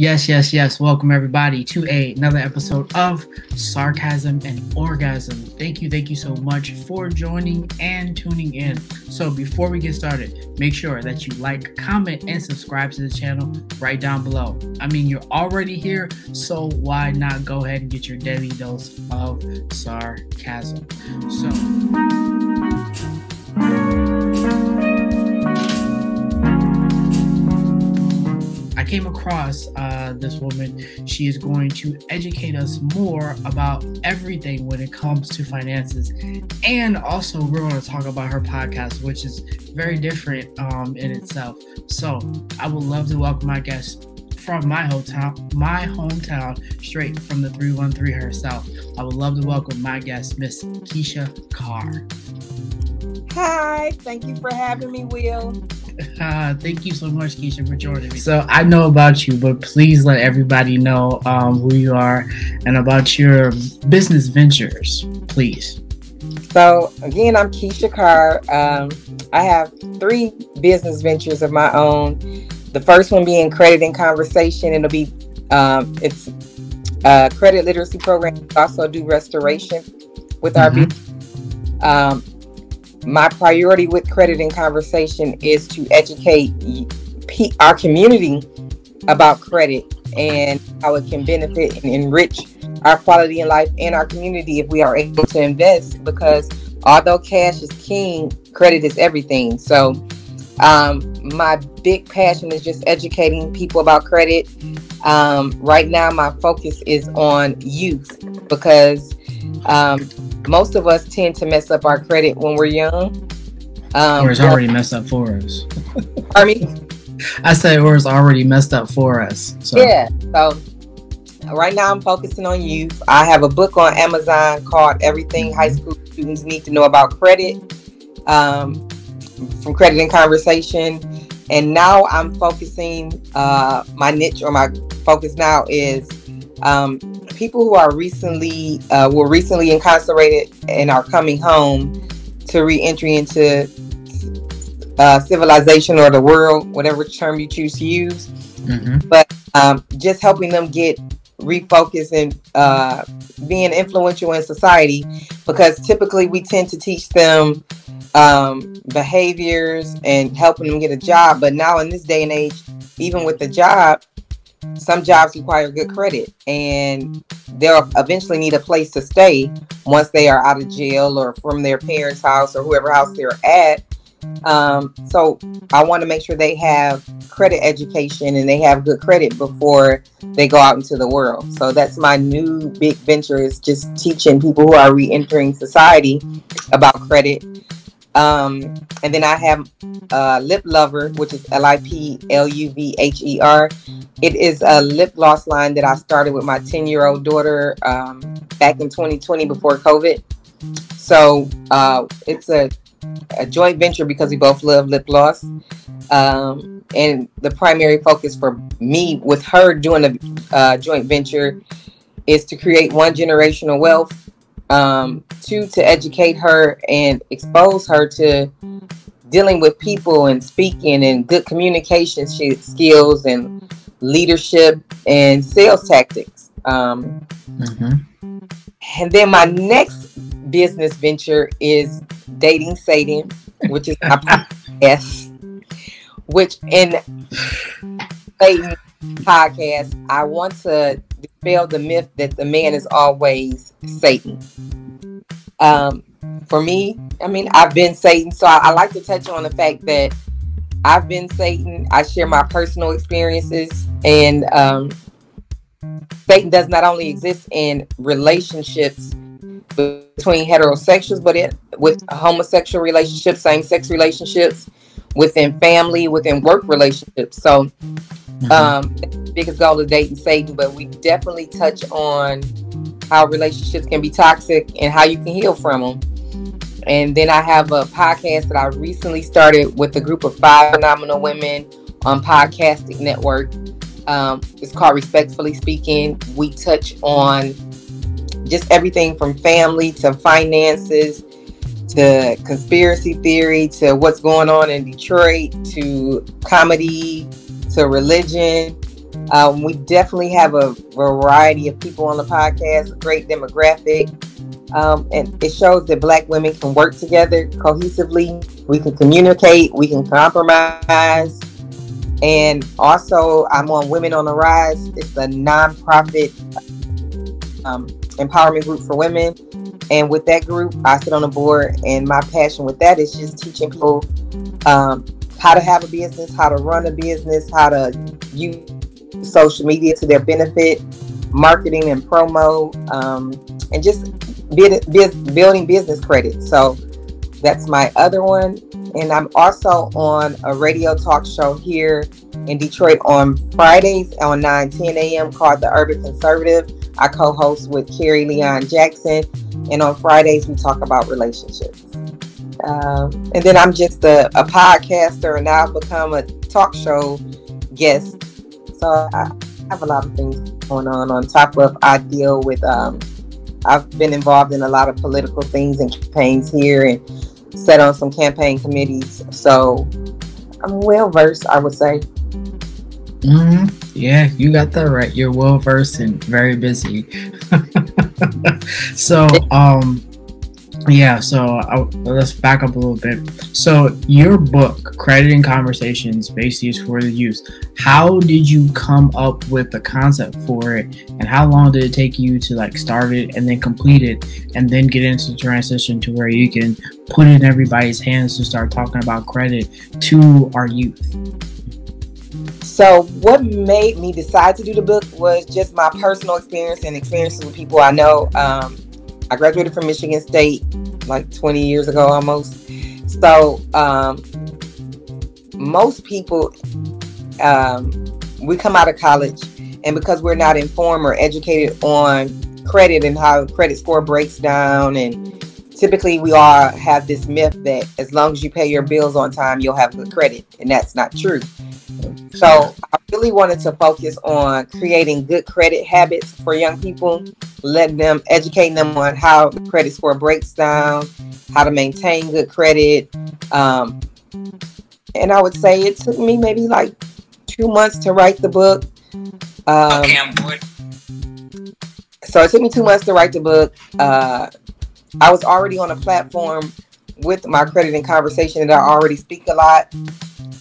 Yes, yes, yes. Welcome everybody to a, another episode of Sarcasm and Orgasm. Thank you, thank you so much for joining and tuning in. So before we get started, make sure that you like, comment, and subscribe to the channel right down below. I mean, you're already here, so why not go ahead and get your daily dose of sarcasm? So came across uh, this woman. She is going to educate us more about everything when it comes to finances. And also, we're going to talk about her podcast, which is very different um, in itself. So, I would love to welcome my guest from my hometown, my hometown, straight from the 313 herself. I would love to welcome my guest, Miss Keshia Carr. Hi, thank you for having me, Will. Uh, thank you so much, Keshia, for joining me. So I know about you, but please let everybody know um, who you are and about your business ventures, please. So again, I'm Keshia Carr. Um, I have three business ventures of my own. The first one being Credit and Conversation. It'll be um, it's a credit literacy program. We also do restoration with our mm-hmm. business. Um, my priority with credit and conversation is to educate our community about credit and how it can benefit and enrich our quality in life and our community if we are able to invest because although cash is king credit is everything. So um, my big passion is just educating people about credit. Um, right now my focus is on youth because um, most of us tend to mess up our credit when we're young. Um, or it's already messed up for us. I mean, I say, or it's already messed up for us. So. Yeah. So right now, I'm focusing on youth. I have a book on Amazon called "Everything High School Students Need to Know About Credit," um, from Credit and Conversation. And now I'm focusing. Uh, my niche or my focus now is um, people who are recently uh, were recently incarcerated and are coming home to reentry into uh, civilization or the world, whatever term you choose to use. Mm-hmm. But um, just helping them get refocused and uh, being influential in society, because typically we tend to teach them um, behaviors and helping them get a job. But now in this day and age, even with the job, some jobs require good credit and they'll eventually need a place to stay once they are out of jail or from their parents' house or whoever house they're at. Um, so I want to make sure they have credit education and they have good credit before they go out into the world. So that's my new big venture is just teaching people who are re-entering society about credit um, and then I have uh, Lip Lover, which is L I P L U V H E R. It is a lip gloss line that I started with my 10 year old daughter um, back in 2020 before COVID. So uh, it's a, a, joint venture because we both love lip gloss. Um, and the primary focus for me with her doing a uh, joint venture is to create one generational wealth um, two to educate her and expose her to dealing with people and speaking and good communication skills and leadership and sales tactics. Um, mm-hmm. And then my next business venture is dating Satan, which is my podcast. Which in Satan podcast, I want to dispel the myth that the man is always Satan. Um, for me, I mean, I've been Satan, so I, I like to touch on the fact that I've been Satan. I share my personal experiences, and um, Satan does not only exist in relationships between heterosexuals, but it with homosexual relationships, same-sex relationships, within family, within work relationships. So, mm-hmm. um, biggest goal of dating Satan, but we definitely touch on how relationships can be toxic and how you can heal from them. And then I have a podcast that I recently started with a group of five phenomenal women on Podcasting Network. Um, it's called Respectfully Speaking. We touch on just everything from family to finances to conspiracy theory to what's going on in Detroit to comedy to religion Um, we definitely have a variety of people on the podcast, a great demographic. Um, and it shows that Black women can work together cohesively. We can communicate, we can compromise. And also, I'm on Women on the Rise. It's a nonprofit um, empowerment group for women. And with that group, I sit on the board, and my passion with that is just teaching people um, how to have a business, how to run a business, how to use social media to their benefit, marketing and promo, um, and just building business credit. So that's my other one. And I'm also on a radio talk show here in Detroit on Fridays on 9 10 a.m. called The Urban Conservative. I co host with Carrie Leon Jackson. And on Fridays, we talk about relationships. Um, and then I'm just a, a podcaster, and I've become a talk show guest so I have a lot of things going on. On top of I deal with, um, I've been involved in a lot of political things and campaigns here, and sat on some campaign committees. So I'm well versed, I would say. Mm-hmm. Yeah, you got that right. You're well versed and very busy. so, um, yeah, so I, let's back up a little bit. So, your book, Credit and Conversations Basics for the Youth, how did you come up with the concept for it? And how long did it take you to like start it and then complete it and then get into the transition to where you can put it in everybody's hands to start talking about credit to our youth? So, what made me decide to do the book was just my personal experience and experiences with people I know. Um, I graduated from Michigan State like 20 years ago almost. So um, most people, um, we come out of college, and because we're not informed or educated on credit and how credit score breaks down, and typically we all have this myth that as long as you pay your bills on time, you'll have good credit, and that's not true. So I really wanted to focus on creating good credit habits for young people, letting them, educating them on how the credit score breaks down, how to maintain good credit. Um, and I would say it took me maybe like two months to write the book. Um, okay, I'm bored. So it took me two months to write the book. Uh, I was already on a platform with my credit and conversation that I already speak a lot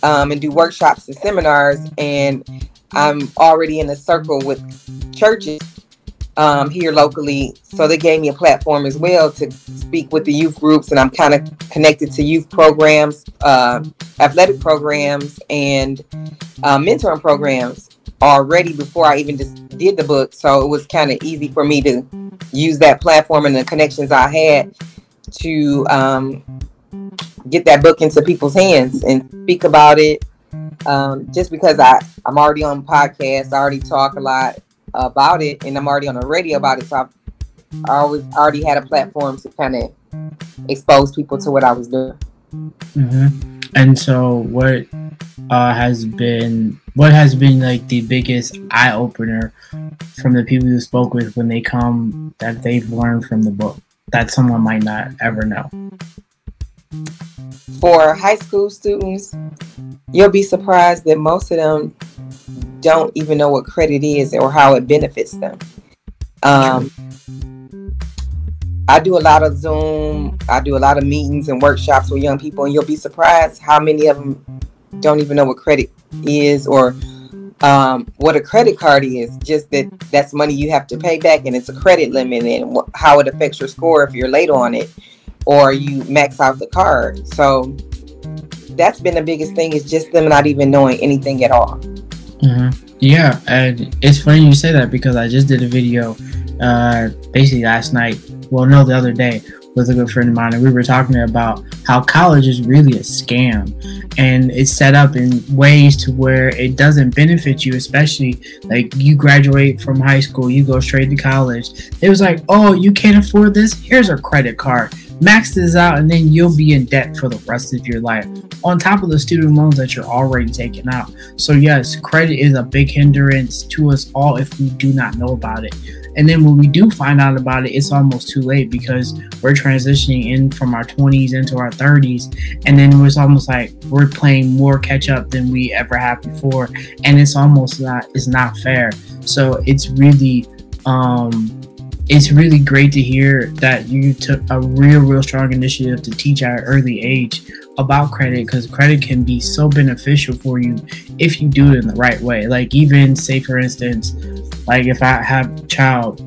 um, and do workshops and seminars. And I'm already in a circle with churches um, here locally. So they gave me a platform as well to speak with the youth groups. And I'm kind of connected to youth programs, uh, athletic programs, and uh, mentoring programs already before I even just did the book. So it was kind of easy for me to use that platform and the connections I had to um, get that book into people's hands and speak about it. Um, just because I I'm already on podcasts, I already talk a lot about it, and I'm already on the radio about it, so I've, I always already had a platform to kind of expose people to what I was doing. Mm-hmm. And so, what uh, has been what has been like the biggest eye opener from the people you spoke with when they come that they've learned from the book that someone might not ever know? For high school students, you'll be surprised that most of them don't even know what credit is or how it benefits them. Um, I do a lot of Zoom, I do a lot of meetings and workshops with young people, and you'll be surprised how many of them don't even know what credit is or um, what a credit card is. Just that that's money you have to pay back, and it's a credit limit, and wh- how it affects your score if you're late on it or you max out the card. So that's been the biggest thing is just them not even knowing anything at all. Mm-hmm. Yeah, and it's funny you say that because I just did a video uh, basically last night. Well, no, the other day with a good friend of mine, and we were talking about how college is really a scam, and it's set up in ways to where it doesn't benefit you, especially like you graduate from high school, you go straight to college. It was like, oh, you can't afford this? Here's a credit card max this out and then you'll be in debt for the rest of your life on top of the student loans that you're already taking out so yes credit is a big hindrance to us all if we do not know about it And then when we do find out about it, it's almost too late because we're transitioning in from our 20s into our 30s. And then it's almost like we're playing more catch up than we ever have before. And it's almost not, it's not fair. So it's really, um, it's really great to hear that you took a real, real strong initiative to teach at an early age about credit because credit can be so beneficial for you if you do it in the right way. Like, even say, for instance, like if I have a child,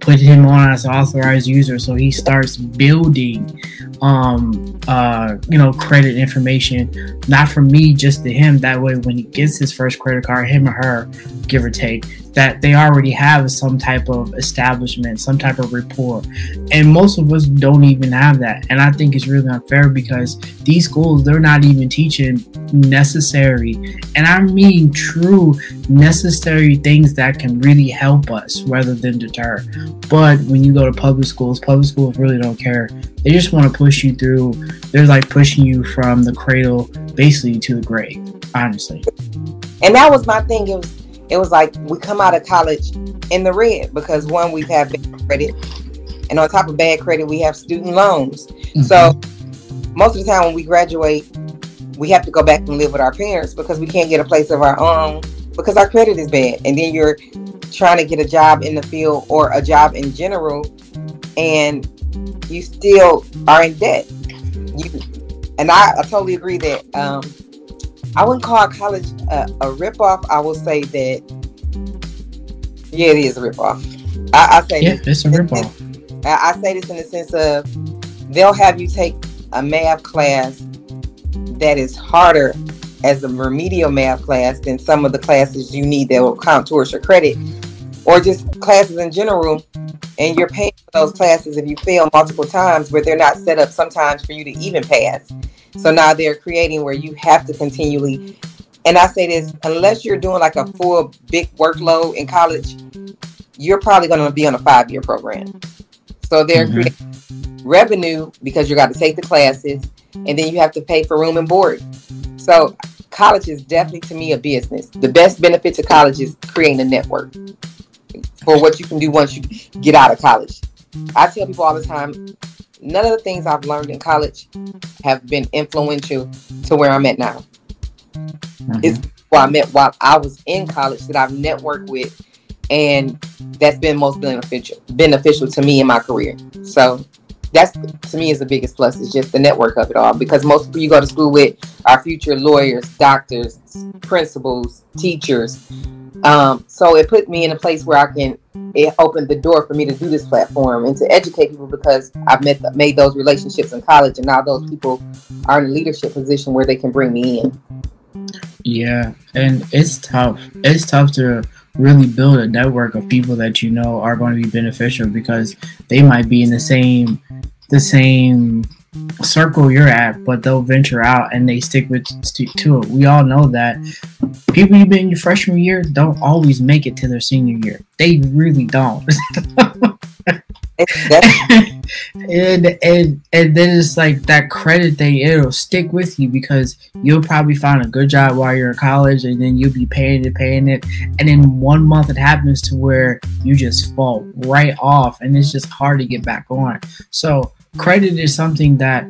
put him on as an authorized user so he starts building um uh you know credit information not from me just to him that way when he gets his first credit card him or her give or take that they already have some type of establishment, some type of rapport. And most of us don't even have that. And I think it's really unfair because these schools, they're not even teaching necessary, and I mean true necessary things that can really help us rather than deter. But when you go to public schools, public schools really don't care. They just want to push you through. They're like pushing you from the cradle basically to the grave, honestly. And that was my thing. It was it was like we come out of college in the red because one, we've had bad credit, and on top of bad credit, we have student loans. Mm-hmm. So most of the time when we graduate, we have to go back and live with our parents because we can't get a place of our own because our credit is bad. And then you're trying to get a job in the field or a job in general, and you still are in debt. You, and I, I totally agree that um, I wouldn't call college a, a ripoff. I will say that, yeah, it is a ripoff. I, I say yeah, this, it's a ripoff. I, I say this in the sense of they'll have you take a math class that is harder as a remedial math class than some of the classes you need that will count towards your credit, or just classes in general. And you're paying for those classes if you fail multiple times, but they're not set up sometimes for you to even pass. So now they're creating where you have to continually, and I say this, unless you're doing like a full big workload in college, you're probably going to be on a five year program. So they're mm-hmm. creating revenue because you got to take the classes and then you have to pay for room and board. So college is definitely to me a business. The best benefit to college is creating a network for what you can do once you get out of college. I tell people all the time, none of the things I've learned in college have been influential to where I'm at now. Mm-hmm. It's who I met while I was in college that I've networked with, and that's been most beneficial beneficial to me in my career. So that's to me is the biggest plus is just the network of it all because most people you go to school with are future lawyers, doctors, principals, teachers. Um, so it put me in a place where I can it opened the door for me to do this platform and to educate people because I've met made those relationships in college and now those people are in a leadership position where they can bring me in. Yeah, and it's tough. It's tough to really build a network of people that you know are going to be beneficial because they might be in the same the same circle you're at, but they'll venture out and they stick with stick to it. We all know that people you've been in your freshman year don't always make it to their senior year. They really don't. and and and then it's like that credit thing it'll stick with you because you'll probably find a good job while you're in college and then you'll be paying it paying it and in one month it happens to where you just fall right off and it's just hard to get back on so credit is something that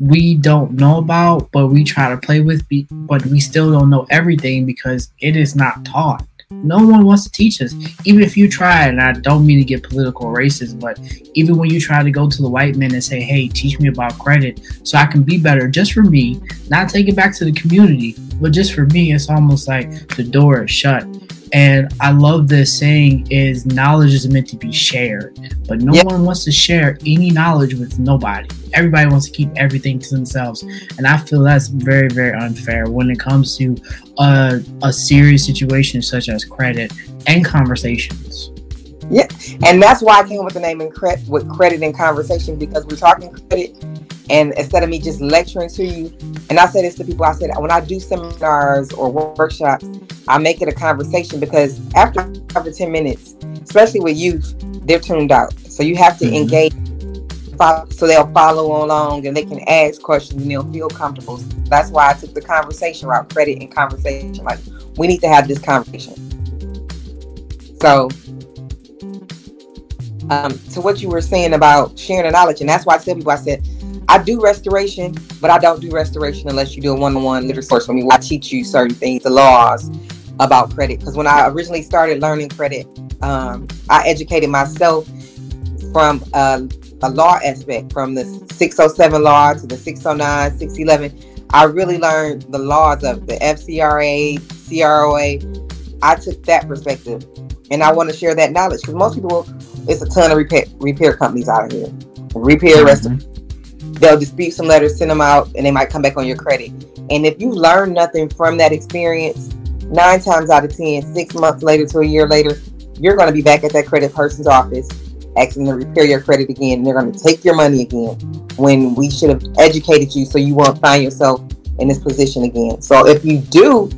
we don't know about, but we try to play with, but we still don't know everything because it is not taught. No one wants to teach us. Even if you try, and I don't mean to get political or racist, but even when you try to go to the white men and say, hey, teach me about credit so I can be better just for me, not take it back to the community, but just for me, it's almost like the door is shut. And I love this saying is knowledge is meant to be shared, but no yep. one wants to share any knowledge with nobody. Everybody wants to keep everything to themselves. And I feel that's very, very unfair when it comes to a, a serious situation such as credit and conversations. Yeah, and that's why I came up with the name in credit with credit and conversation because we're talking credit, and instead of me just lecturing to you, and I say this to people, I said when I do seminars or workshops, I make it a conversation because after after ten minutes, especially with youth, they're tuned out. So you have to mm-hmm. engage, so they'll follow along and they can ask questions and they'll feel comfortable. That's why I took the conversation route, credit and conversation. Like we need to have this conversation. So um, to what you were saying about sharing the knowledge, and that's why I tell people I said I do restoration, but I don't do restoration unless you do a one-on-one literacy course with me. I teach you certain things, the laws about credit. Because when I originally started learning credit, um, I educated myself from a, a law aspect, from the 607 law to the 609, 611. I really learned the laws of the FCRA, CROA. I took that perspective, and I want to share that knowledge because most people, it's a ton of repair repair companies out here, repair, mm-hmm. restoration they'll dispute some letters, send them out, and they might come back on your credit. And if you learn nothing from that experience, nine times out of ten, six months later to a year later, you're going to be back at that credit person's office asking to repair your credit again. And they're going to take your money again when we should have educated you so you won't find yourself in this position again. So if you do,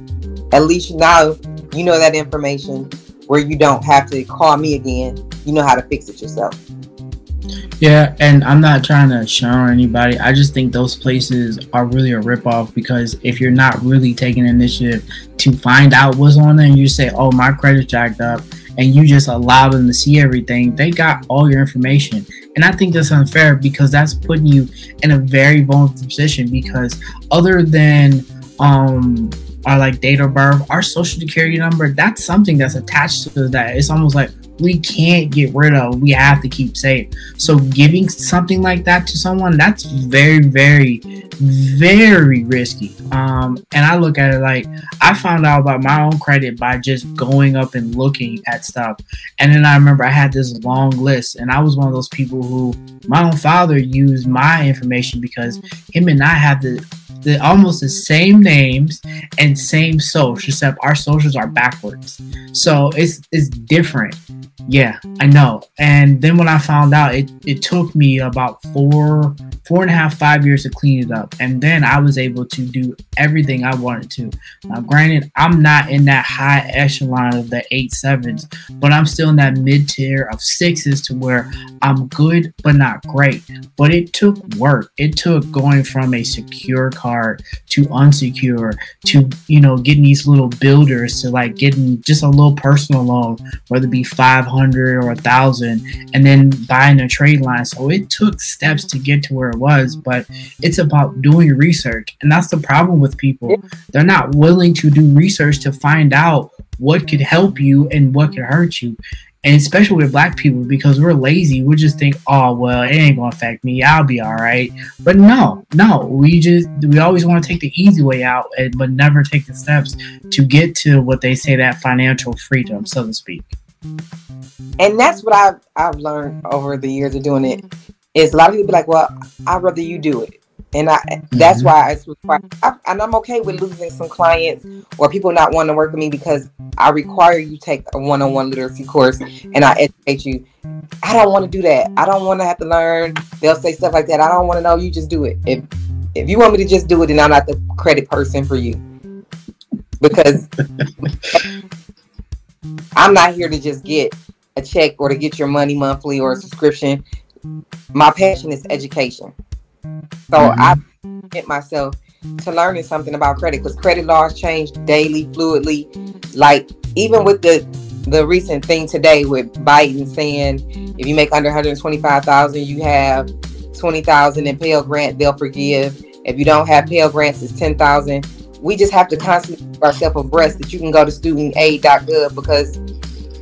at least now you know that information where you don't have to call me again. You know how to fix it yourself. Yeah, and I'm not trying to shun anybody. I just think those places are really a ripoff because if you're not really taking initiative to find out what's on there and you say, oh, my credit's jacked up, and you just allow them to see everything, they got all your information. And I think that's unfair because that's putting you in a very vulnerable position because other than um our like date of birth, our social security number, that's something that's attached to that. It's almost like we can't get rid of. We have to keep safe. So giving something like that to someone, that's very, very, very risky. Um, and I look at it like I found out about my own credit by just going up and looking at stuff. And then I remember I had this long list, and I was one of those people who my own father used my information because him and I have the the almost the same names and same social, except our socials are backwards. So it's it's different. Yeah, I know. And then when I found out, it, it took me about four, four and a half, five years to clean it up. And then I was able to do everything I wanted to. Now, granted, I'm not in that high echelon of the eight sevens, but I'm still in that mid tier of sixes to where I'm good, but not great. But it took work. It took going from a secure card to unsecure to, you know, getting these little builders to like getting just a little personal loan, whether it be 500 500 or a thousand and then buying a trade line. So it took steps to get to where it was, but it's about doing research. And that's the problem with people. They're not willing to do research to find out what could help you and what could hurt you. And especially with black people, because we're lazy, we just think, oh well, it ain't gonna affect me. I'll be all right. But no, no, we just we always want to take the easy way out, and, but never take the steps to get to what they say that financial freedom, so to speak and that's what I've I've learned over the years of doing it. Is a lot of people be like, "Well, I'd rather you do it," and I that's mm-hmm. why it's required. I, and I'm okay with losing some clients or people not wanting to work with me because I require you take a one-on-one literacy course and I educate you. I don't want to do that. I don't want to have to learn. They'll say stuff like that. I don't want to know. You just do it. If if you want me to just do it, then I'm not the credit person for you because I'm not here to just get a check or to get your money monthly or a subscription. My passion is education. So mm-hmm. I get myself to learning something about credit because credit laws change daily, fluidly. Like even with the the recent thing today with Biden saying if you make under 125,000, you have 20,000 in Pell Grant, they'll forgive. If you don't have Pell Grants, it's 10,000. We just have to constantly keep ourselves abreast that you can go to studentaid.gov because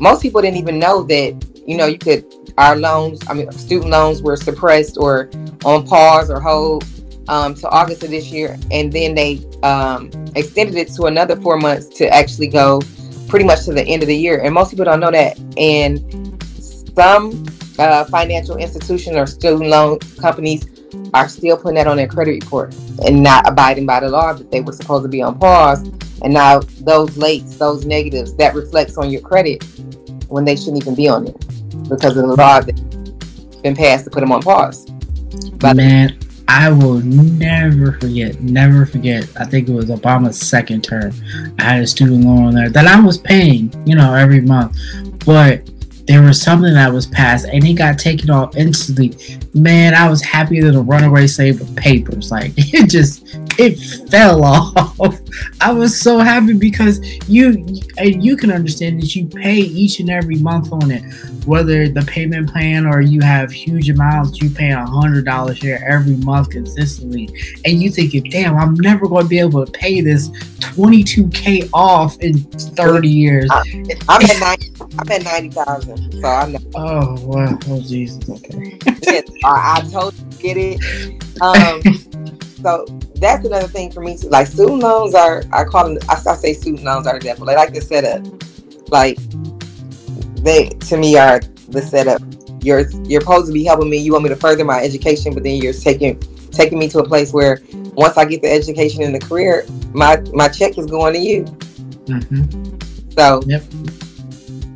most people didn't even know that you know you could our loans i mean student loans were suppressed or on pause or hold um, to august of this year. And then they um, extended it to another four months to actually go pretty much to the end of the year. And most people don't know that. And some uh, financial institution or student loan companies are still putting that on their credit report and not abiding by the law that they were supposed to be on pause and now those lates those negatives that reflects on your credit when they shouldn't even be on it because of the law that's been passed to put them on pause. But Man, I will never forget, never forget. I think it was Obama's second term. I had a student loan there that I was paying, you know, every month. But there was something that was passed and it got taken off instantly. Man, I was happy that a runaway saved the papers. Like it just it fell off. I was so happy because you and you can understand that you pay each and every month on it. whether the payment plan or you have huge amounts, you pay a hundred dollars here every month consistently, and you thinking, damn, I'm never going to be able to pay this 22k off in 30 years. I, am at 90. I'm at 90,000, so I know. Oh wow! Oh Jesus! Okay. I, I totally get it. Um, so that's another thing for me too. Like student loans are, I call them. I, I say student loans are the devil. They like to set up, like they to me are the setup. You're you're supposed to be helping me. You want me to further my education, but then you're taking taking me to a place where once I get the education and the career, my my check is going to you. Mm-hmm. So, yep.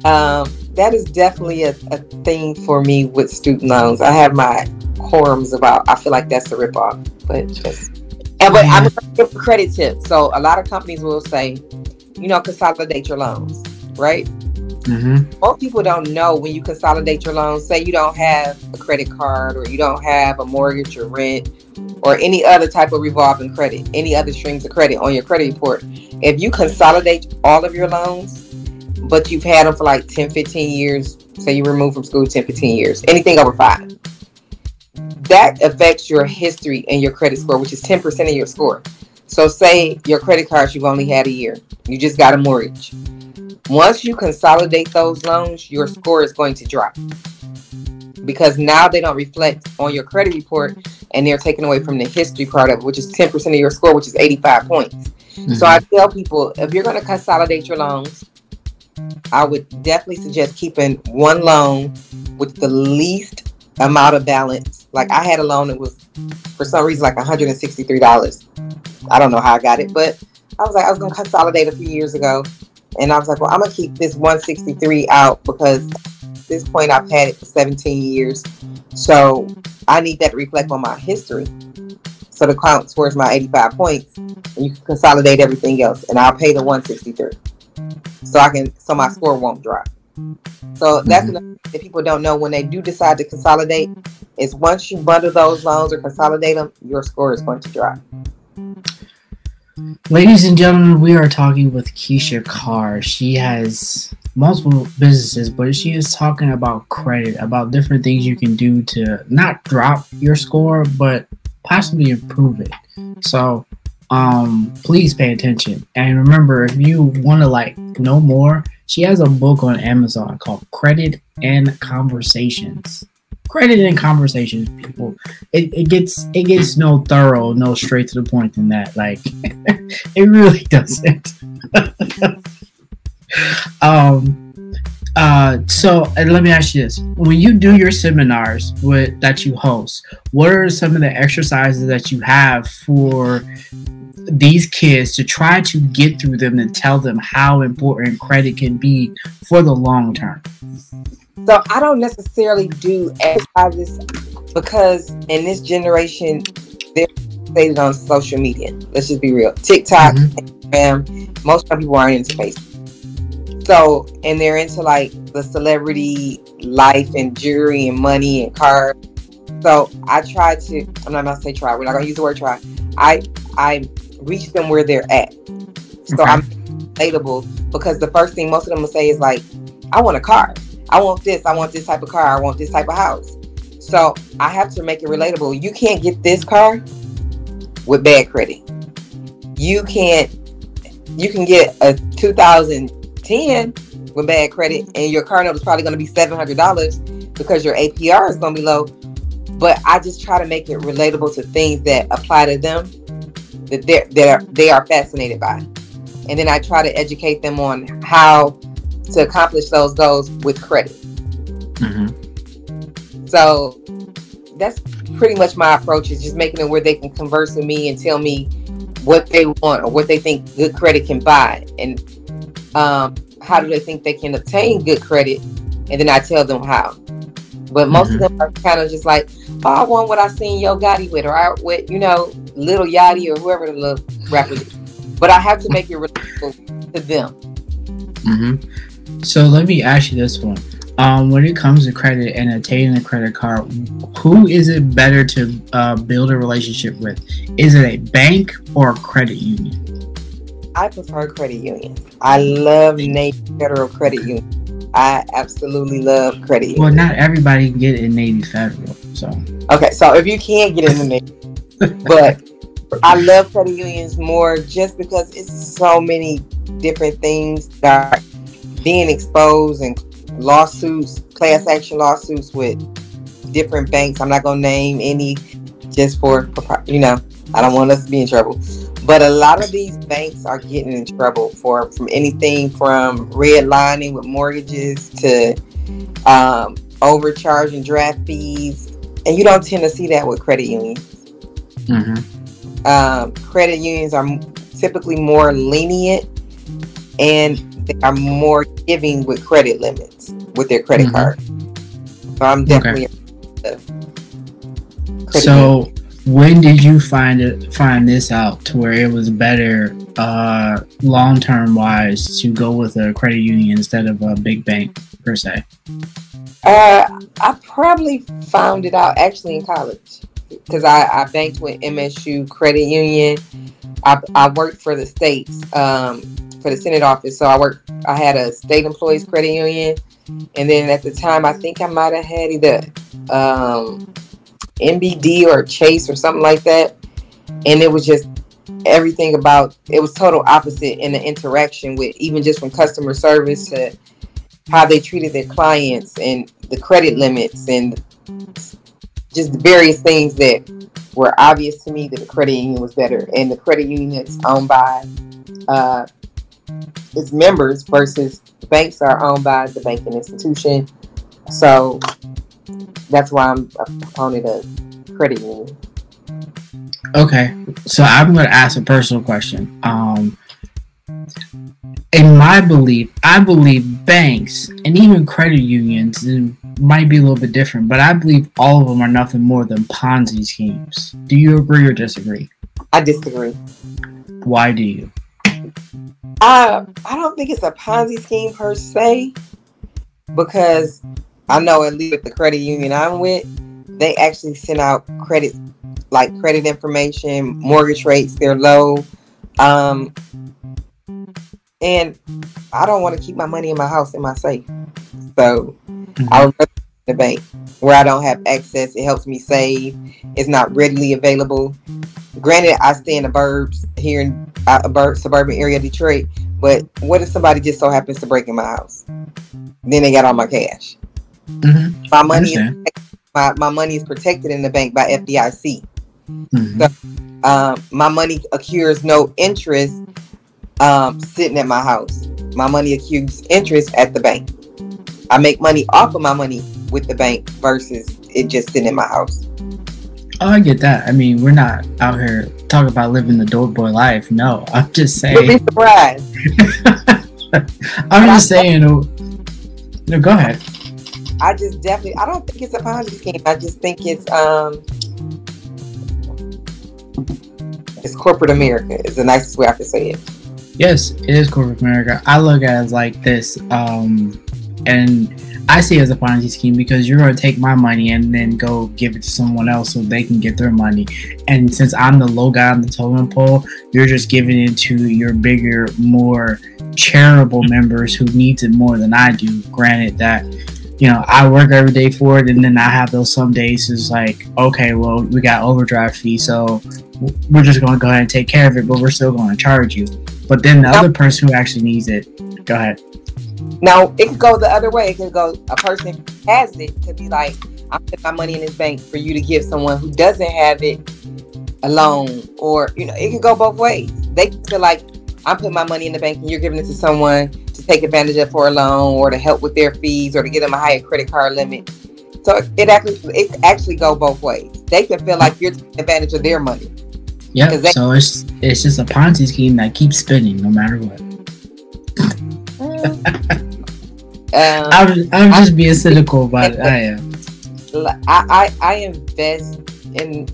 Um, that is definitely a, a thing for me with student loans. I have my quorums about. I feel like that's a ripoff, but just. And but I'm gonna give a credit tip. So a lot of companies will say, you know, consolidate your loans, right? Mm-hmm. Most people don't know when you consolidate your loans. Say you don't have a credit card, or you don't have a mortgage or rent, or any other type of revolving credit, any other strings of credit on your credit report. If you consolidate all of your loans, but you've had them for like 10, 15 years, say you removed from school 10, 15 years, anything over five, that affects your history and your credit score, which is 10% of your score. So, say your credit cards you've only had a year, you just got a mortgage. Once you consolidate those loans, your score is going to drop because now they don't reflect on your credit report and they're taken away from the history part of it, which is 10% of your score, which is 85 points. Mm-hmm. So I tell people if you're going to consolidate your loans, I would definitely suggest keeping one loan with the least amount of balance. Like I had a loan that was for some reason like $163. I don't know how I got it, but I was like, I was gonna consolidate a few years ago. And I was like, well, I'm gonna keep this 163 out because at this point I've had it for 17 years. So I need that to reflect on my history. So to count towards my 85 points, and you can consolidate everything else, and I'll pay the 163 so I can so my score won't drop. So that's mm-hmm. another that people don't know when they do decide to consolidate is once you bundle those loans or consolidate them, your score is going to drop. Ladies and gentlemen, we are talking with Keshia Carr. She has multiple businesses, but she is talking about credit, about different things you can do to not drop your score, but possibly improve it. So um please pay attention. And remember if you want to like know more she has a book on amazon called credit and conversations. Credit and conversations people. It, it gets it gets no thorough no straight to the point than that like it really doesn't. Um uh, so let me ask you this: When you do your seminars with that you host, what are some of the exercises that you have for these kids to try to get through them and tell them how important credit can be for the long term? So I don't necessarily do exercises because in this generation they're stated on social media. Let's just be real. TikTok, mm-hmm. Instagram, most people aren't into Facebook. So and they're into like the celebrity life and jewelry and money and cars. So I try to I'm not gonna say try, we're not gonna use the word try. I I reach them where they're at. So okay. I'm relatable because the first thing most of them will say is like, I want a car. I want this. I want this type of car. I want this type of house. So I have to make it relatable. You can't get this car with bad credit. You can't. You can get a 2010 with bad credit, and your car note is probably going to be seven hundred dollars because your APR is going to be low. But I just try to make it relatable to things that apply to them that they're, they're they are fascinated by, and then I try to educate them on how to accomplish those goals with credit. Mm-hmm. So that's pretty much my approach is just making it where they can converse with me and tell me what they want or what they think good credit can buy and um, how do they think they can obtain good credit and then I tell them how. But most mm-hmm. of them are kind of just like, oh, I want what I seen Yo Gotti with, or I with, you know, Little Yachty or whoever the little rapper is. But I have to make it relatable to them. Mm-hmm. So let me ask you this one. Um, when it comes to credit and obtaining a credit card, who is it better to uh, build a relationship with? Is it a bank or a credit union? I prefer credit unions. I love Navy Federal Credit Union. I absolutely love credit. Well, not everybody can get it in Navy Federal, so. Okay, so if you can't get in the Navy, but I love credit unions more just because it's so many different things that are being exposed and lawsuits, class action lawsuits with different banks. I'm not gonna name any just for you know, I don't want us to be in trouble. But a lot of these banks are getting in trouble for from anything from redlining with mortgages to um, overcharging draft fees, and you don't tend to see that with credit unions. Mm-hmm. Um, credit unions are typically more lenient, and they are more giving with credit limits with their credit mm-hmm. card. So I'm definitely. Okay. So, when did you find it find this out to where it was better uh, long term wise to go with a credit union instead of a big bank per se? Uh, I probably found it out actually in college because I, I banked with MSU Credit Union. I, I worked for the states um, for the Senate office, so I worked. I had a state employees credit union, and then at the time I think I might have had either um, MBD or Chase or something like that. And it was just everything about it was total opposite in the interaction with even just from customer service to how they treated their clients and the credit limits and just the various things that were obvious to me that the credit union was better and the credit union that's owned by uh, its members versus banks are owned by the banking institution so that's why I'm a proponent of credit unions. Okay, so I'm going to ask a personal question. Um, in my belief, I believe banks and even credit unions might be a little bit different, but I believe all of them are nothing more than Ponzi schemes. Do you agree or disagree? I disagree. Why do you? Uh, I don't think it's a Ponzi scheme per se because I know at least with the credit union I'm with, they actually send out credit like credit information, mortgage rates, they're low. Um, and I don't want to keep my money in my house in my safe. So mm-hmm. I would rather the bank where I don't have access. It helps me save. It's not readily available. Granted, I stay in the burbs here in uh, a bur- suburban area of Detroit, but what if somebody just so happens to break in my house? Then they got all my cash. Mm-hmm. My money is my, my money is protected in the bank by FDIC. Mm-hmm. So, um, my money accrues no interest um, sitting at my house. My money accrues interest at the bank. I make money off of my money with the bank versus it just sitting in my house. Oh, I get that. I mean, we're not out here talking about living the dope boy life. No, I'm just saying. You'll be surprised. I'm just saying. No, go ahead. I just definitely I don't think it's a Ponzi scheme. I just think it's um it's corporate America is the nicest way I could say it. Yes, it is corporate America. I look at it like this, um, and I see it as a Ponzi scheme because you're going to take my money and then go give it to someone else so they can get their money. And since I'm the low guy on the totem pole, you're just giving it to your bigger, more charitable members who needs it more than I do. Granted that you know, I work every day for it, and then I have those some days it's like, okay, well, we got overdraft fee, so we're just going to go ahead and take care of it, but we're still going to charge you. But then the now, other person who actually needs it, go ahead. Now it could go the other way. It could go a person has it to be like, I put my money in this bank for you to give someone who doesn't have it a loan, or you know, it could go both ways. They feel like I put my money in the bank and you're giving it to someone to take advantage of for a loan or to help with their fees or to get them a higher credit card limit. So it actually it actually go both ways. They can feel like you're taking advantage of their money. Yeah. They- so it's it's just a Ponzi scheme that keeps spinning no matter what. um, I'm, I'm just I, being cynical about it. I am. I, I, I invest in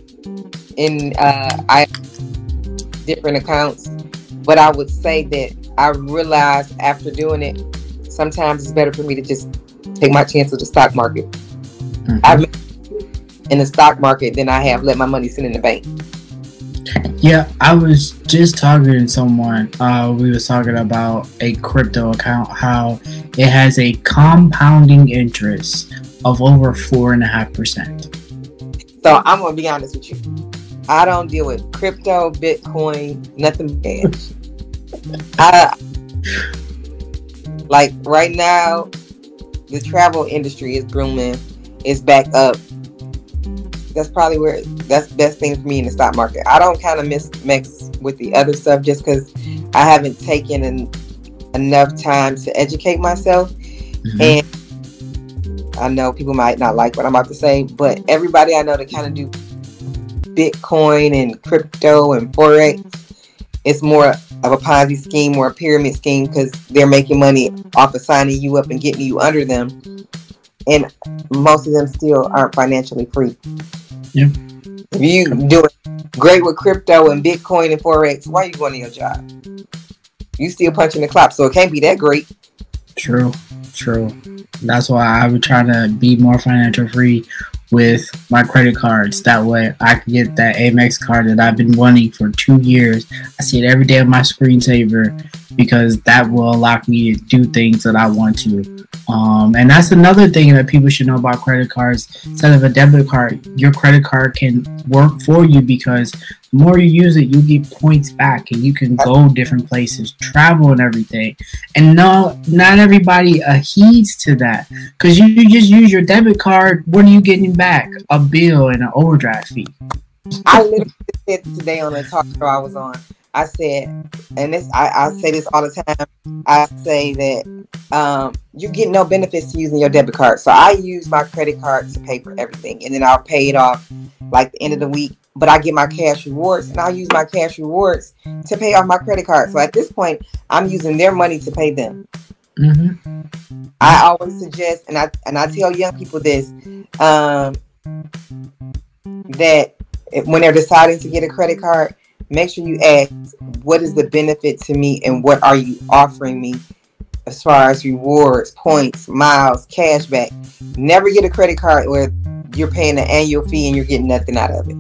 in uh I different accounts, but I would say that I realized after doing it, sometimes it's better for me to just take my chance with the stock market. Mm-hmm. I've in the stock market than I have let my money sit in the bank. Yeah, I was just talking to someone. Uh, we was talking about a crypto account, how it has a compounding interest of over four and a half percent. So I'm gonna be honest with you. I don't deal with crypto, Bitcoin, nothing cash. I like right now, the travel industry is booming. It's back up. That's probably where that's the best thing for me in the stock market. I don't kind of miss mix with the other stuff just because I haven't taken an, enough time to educate myself. Mm-hmm. And I know people might not like what I'm about to say, but everybody I know that kind of do Bitcoin and crypto and Forex, it's more of a Ponzi scheme or a pyramid scheme because they're making money off of signing you up and getting you under them. And most of them still aren't financially free. Yeah. If you doing great with crypto and Bitcoin and Forex, why are you going to your job? You still punching the clock, so it can't be that great. True, true. That's why I would try to be more financial free with my credit cards. That way I can get that Amex card that I've been wanting for two years. I see it every day on my screensaver because that will allow me to do things that I want to. Um, and that's another thing that people should know about credit cards. Instead of a debit card, your credit card can work for you because more you use it, you get points back and you can go different places, travel and everything. And no, not everybody heeds to that because you, just use your debit card. What are you getting back? A bill and an overdraft fee. I literally said today on the talk show I was on. I said, and this I, I say this all the time. I say that um, you get no benefits to using your debit card. So I use my credit card to pay for everything, and then I'll pay it off like the end of the week. But I get my cash rewards, and I'll use my cash rewards to pay off my credit card. So at this point, I'm using their money to pay them. Mm-hmm. I always suggest, and I and I tell young people this, um, that when they're deciding to get a credit card, make sure you ask what is the benefit to me and what are you offering me as far as rewards, points, miles, cash back. Never get a credit card where you're paying an annual fee and you're getting nothing out of it.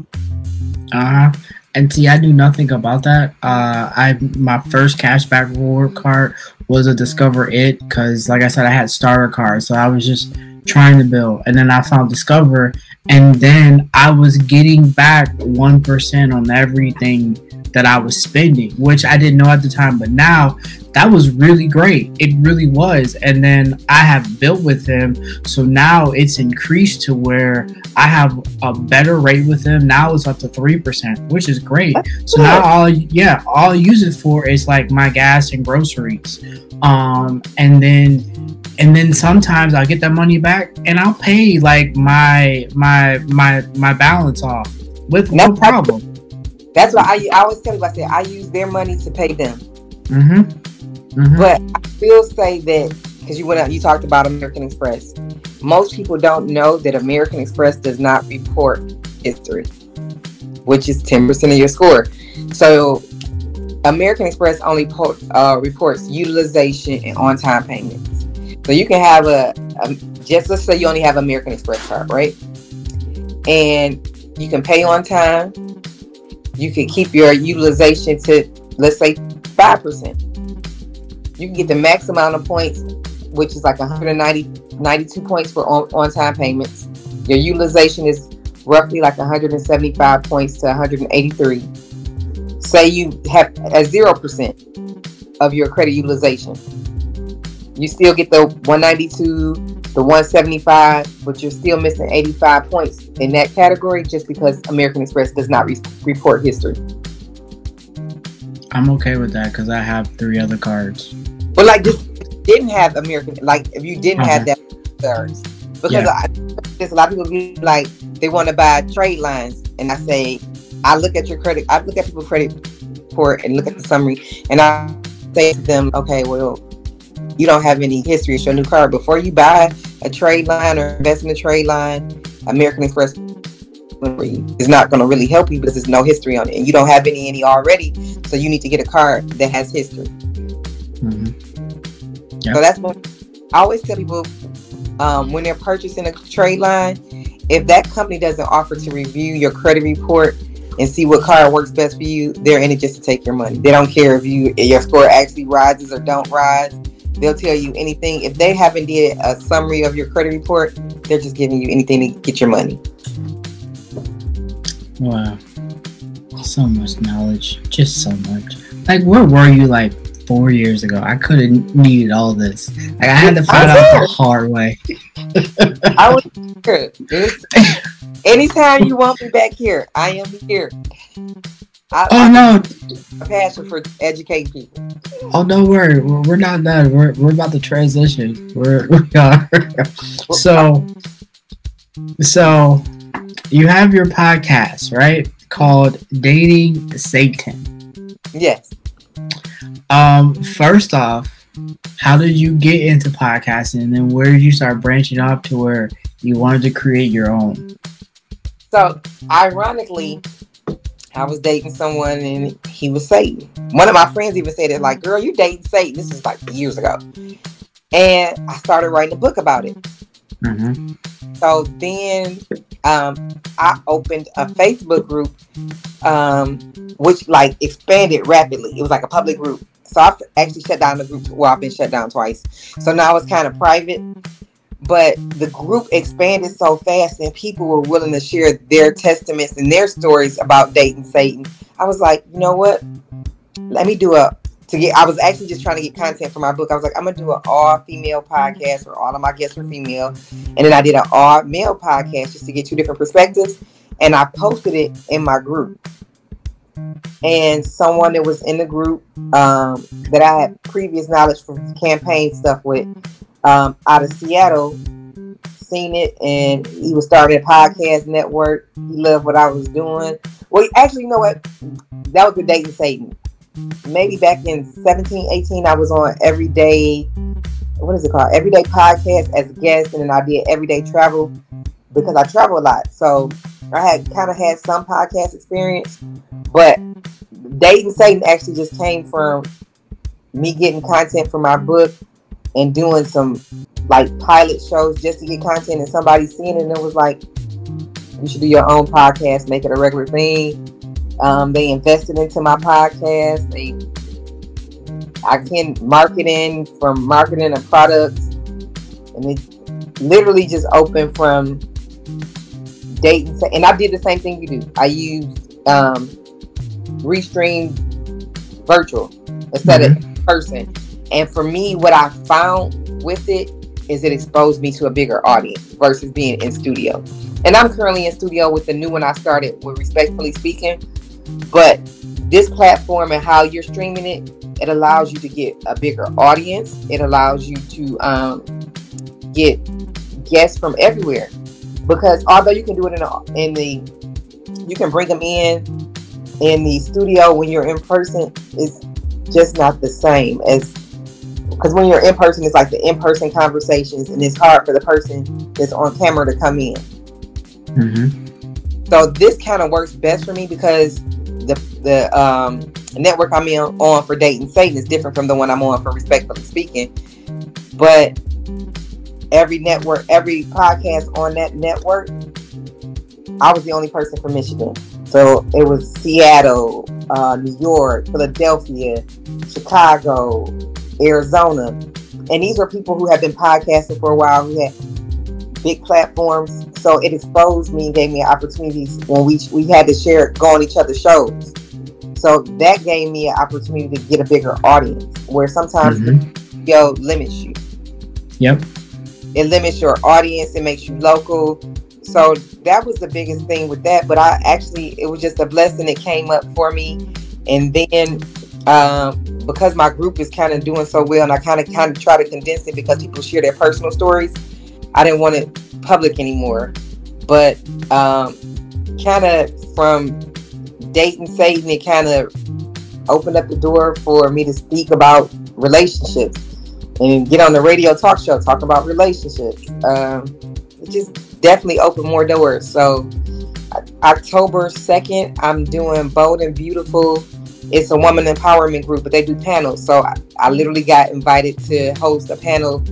Uh huh. And see, I knew nothing about that. Uh, I my first cashback reward card was a Discover It because, like I said, I had starter cards, so I was just trying to build, and then I found Discover, and then I was getting back one percent on everything that I was spending, which I didn't know at the time, but now that was really great. It really was. And then I have built with them. So now it's increased to where I have a better rate with them. Now it's up to 3%, which is great. So now all, yeah, all I use it for is like my gas and groceries. Um, and then, and then sometimes I'll get that money back and I'll pay like my, my, my, my balance off with no problem. That's why I, I always tell you, I said, I use their money to pay them. Mm-hmm. Mm-hmm. But I will say that because you went out, you talked about American Express. Most people don't know that American Express does not report history, which is ten percent of your score. So American Express only po- uh, reports utilization and on-time payments. So you can have a, a just let's say you only have American Express card, right? And you can pay on time you can keep your utilization to let's say five percent. You can get the max amount of points, which is like 190 92 points for on, on time payments. Your utilization is roughly like 175 points to 183. Say you have a zero percent of your credit utilization. You still get the 192 the 175, but you're still missing 85 points in that category just because American Express does not re- report history. I'm okay with that because I have three other cards. But like this didn't have American, like if you didn't have that cards, because yeah. I, there's a lot of people be like they want to buy trade lines, and I say I look at your credit, I look at people's credit report and look at the summary, and I say to them, okay, well you don't have any history. It's your new car. Before you buy a trade line or invest in a trade line, American Express is not going to really help you because there's no history on it, and you don't have any any already. So you need to get a card that has history. Mm-hmm. Yep. So that's what I always tell people um, when they're purchasing a trade line. If that company doesn't offer to review your credit report and see what card works best for you. They're in it just to take your money. They don't care if you your score actually rises or don't rise. They'll tell you anything. If they haven't did a summary of your credit report, they're just giving you anything to get your money. Wow. So much knowledge. Just so much. Like where were you like four years ago? I could have needed all this. Like I had to find out the hard way. I was here. anytime you want me back here, I am here. I, oh no! A passion for educating people. Oh no, worry, we're, we're not done. We're we're about to transition. We're we are. so so you have your podcast, right? Called Dating Satan. Yes. Um, first off, how did you get into podcasting and then where did you start branching off to where you wanted to create your own? So ironically, I was dating someone and he was Satan. One of my friends even said it like, girl, you dating Satan. This is like years ago. And I started writing a book about it. Mm-hmm. So then um, I opened a Facebook group, um, which like expanded rapidly. It was like a public group. So I've actually shut down the group. Well, I've been shut down twice. So now it's kind of private but the group expanded so fast and people were willing to share their testaments and their stories about dating Satan. I was like, you know what? Let me do a to get I was actually just trying to get content for my book. I was like, I'm gonna do an all female podcast where all of my guests were female. And then I did an all male podcast just to get two different perspectives. And I posted it in my group. And someone that was in the group um, that I had previous knowledge from campaign stuff with um, out of Seattle seen it and he was starting a podcast network. He loved what I was doing. Well, actually, you know what? That was the dating Satan. Maybe back in 17, 18, I was on everyday, what is it called? Everyday podcast as a guest, and then I did everyday travel because I travel a lot. So I had kind of had some podcast experience, but dating Satan actually just came from me getting content for my book and doing some like pilot shows just to get content and somebody seeing it and it was like you should do your own podcast make it a regular thing. Um, they invested into my podcast. They i can marketing from marketing of products. And it literally just opened from dating and i did the same thing you do. I used um, restream virtual instead mm-hmm. of person and for me, what I found with it is it exposed me to a bigger audience versus being in studio. And I'm currently in studio with the new one I started with Respectfully Speaking. But this platform and how you're streaming it, it allows you to get a bigger audience. It allows you to um, get guests from everywhere. Because although you can do it in, a, in the, you can bring them in in the studio when you're in person, it's just not the same as because when you're in person, it's like the in person conversations, and it's hard for the person that's on camera to come in. Mm-hmm. So this kind of works best for me because the the um, network I'm in on for dating Satan is different from the one I'm on for respectfully speaking. But every network, every podcast on that network, I was the only person from Michigan. So it was Seattle, uh, New York, Philadelphia, Chicago, Arizona. And these are people who have been podcasting for a while, who had big platforms. So it exposed me and gave me opportunities when we we had to share go on each other's shows. So that gave me an opportunity to get a bigger audience where sometimes mm-hmm. yo limits you. Yep. It limits your audience, it makes you local. So that was the biggest thing with that. But I actually it was just a blessing that came up for me. And then um, because my group is kind of doing so well, and I kind of kind of try to condense it because people share their personal stories. I didn't want it public anymore, but um, kind of from dating Satan, it kind of opened up the door for me to speak about relationships and get on the radio talk show talk about relationships. Um, it just definitely opened more doors. So October second, I'm doing bold and beautiful it's a woman empowerment group, but they do panels. So I, I literally got invited to host a panel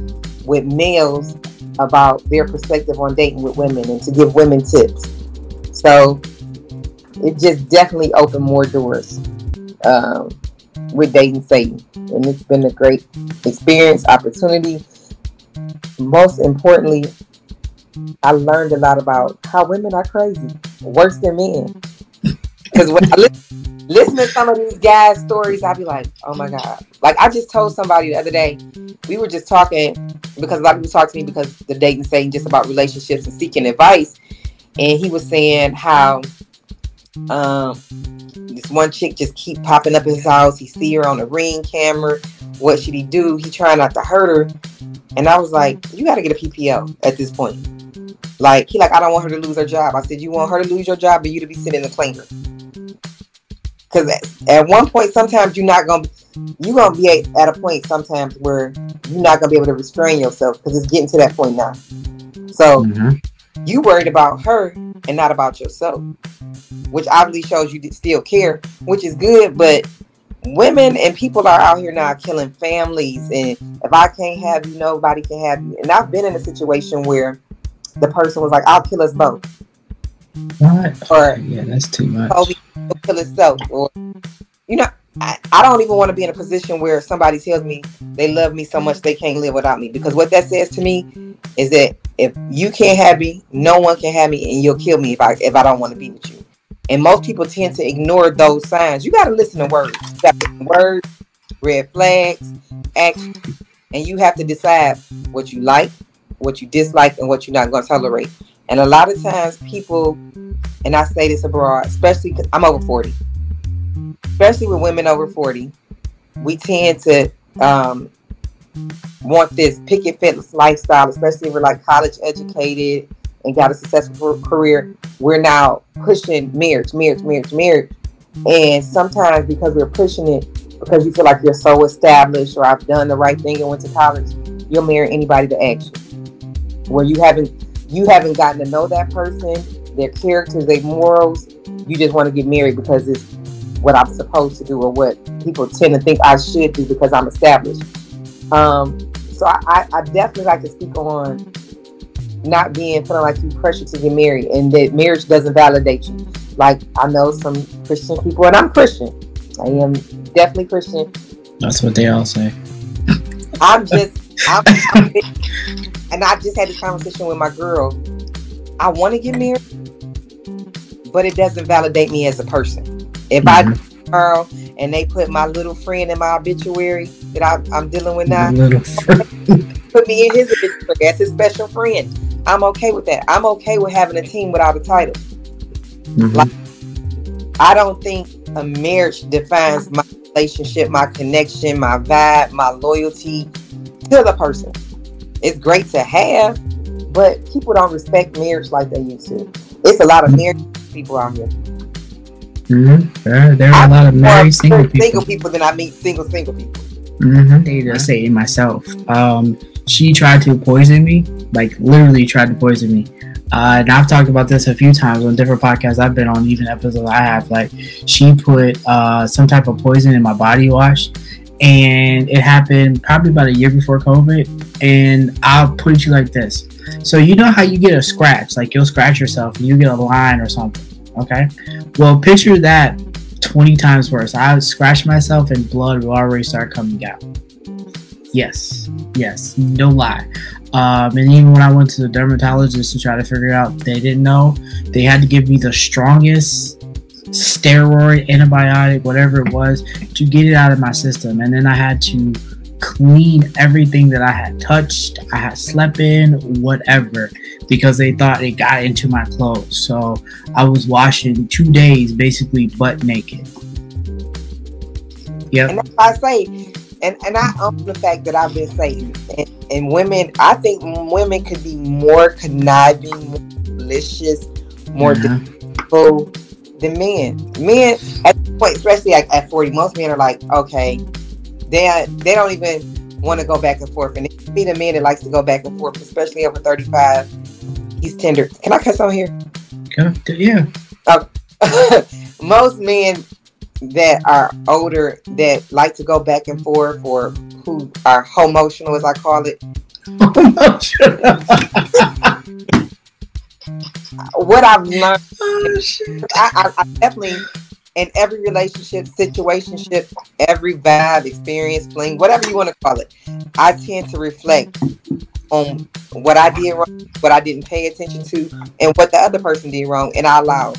with males about their perspective on dating with women and to give women tips. So it just definitely opened more doors um, with dating Satan, and it's been a great experience, opportunity. Most importantly, I learned a lot about how women are crazy, worse than men. Because when I listen, listen to some of these guys' stories, I'd be like, oh my God. Like I just told somebody the other day, we were just talking because a lot of people talk to me because the dating saying just about relationships and seeking advice. And he was saying how um this one chick just keep popping up in his house. He see her on the ring camera. What should he do? He trying not to hurt her. And I was like, you got to get a PPO at this point. Like he like, I don't want her to lose her job. I said, you want her to lose your job, but you to be sitting in the cleaner. Because at, one point, sometimes you're not gonna you're gonna be at, at a point sometimes where you're not gonna be able to restrain yourself because it's getting to that point now. So mm-hmm. you worried about her and not about yourself, which obviously shows you still care, which is good. But women and people are out here now killing families, and if I can't have you, nobody can have you. And I've been in a situation where the person was like, "I'll kill us both." What? Or yeah, that's too much. Oh, Kobe will kill himself, or you know, I, I don't even want to be in a position where somebody tells me they love me so much they can't live without me. Because what that says to me is that if you can't have me, no one can have me, and you'll kill me if I if I don't want to be with you. And most people tend to ignore those signs. You got to listen to words, words, red flags, action, and you have to decide what you like, what you dislike, and what you're not going to tolerate. And a lot of times, people, and I say this abroad, especially because I'm over 40, especially with women over 40, we tend to um, want this picket fence lifestyle, especially if we're like college educated and got a successful career. We're now pushing marriage, marriage, marriage, marriage. And sometimes because we're pushing it, because you feel like you're so established or I've done the right thing and went to college, you'll marry anybody to action. Where you haven't you haven't gotten to know that person, their character, their morals. You just want to get married because it's what I'm supposed to do or what people tend to think I should do because I'm established. Um, so I, I definitely like to speak on not being feeling like you pressure to get married and that marriage doesn't validate you. Like I know some Christian people, and I'm Christian. I am definitely Christian. That's what they all say. I'm just, I'm, I'm and I just had this conversation with my girl. I want to get married, but it doesn't validate me as a person. If mm-hmm. I Earl and they put my little friend in my obituary that I, am dealing with now, put me in his obituary as his special friend. I'm okay with that. I'm okay with having a team without a title. Mm-hmm. Like, I don't think a marriage defines my relationship, my connection, my vibe, my loyalty to the person it's great to have, but people don't respect marriage like they used to. It's a lot of married people out here. Mm-hmm. There, there are a lot of married single people. Single people than I meet single single people. Mm-hmm. They just say it myself. Um, she tried to poison me, like literally tried to poison me. Uh, and I've talked about this a few times on different podcasts I've been on, even episodes I have. Like, she put uh, some type of poison in my body wash, and it happened probably about a year before COVID. And I'll put it to you like this: so you know how you get a scratch, like you'll scratch yourself and you get a line or something. Okay, well picture that 20 times worse. I would scratch myself and blood will already start coming out. Yes, yes, no lie. Um, and even when I went to the dermatologist to try to figure it out, they didn't know. They had to give me the strongest steroid, antibiotic, whatever it was, to get it out of my system. And then I had to clean everything that I had touched, I had slept in, whatever, because they thought it got into my clothes. So I was washing two days basically butt naked. Yep. And I say, and, and I own the fact that I've been saying, and, and women, I think women could be more conniving, more malicious, more uh-huh. difficult than men. Men at point, especially like at 40, most men are like, okay, they they don't even want to go back and forth. And it be the man that likes to go back and forth, especially over 35. He's tender. Can I cut on here? Yeah. Uh, most men that are older that like to go back and forth or who are emotional as I call it. what I've learned, oh, I, I, I definitely in every relationship, situationship, every vibe, experience, fling, whatever you want to call it, I tend to reflect on what I did wrong, what I didn't pay attention to, and what the other person did wrong, and I allow.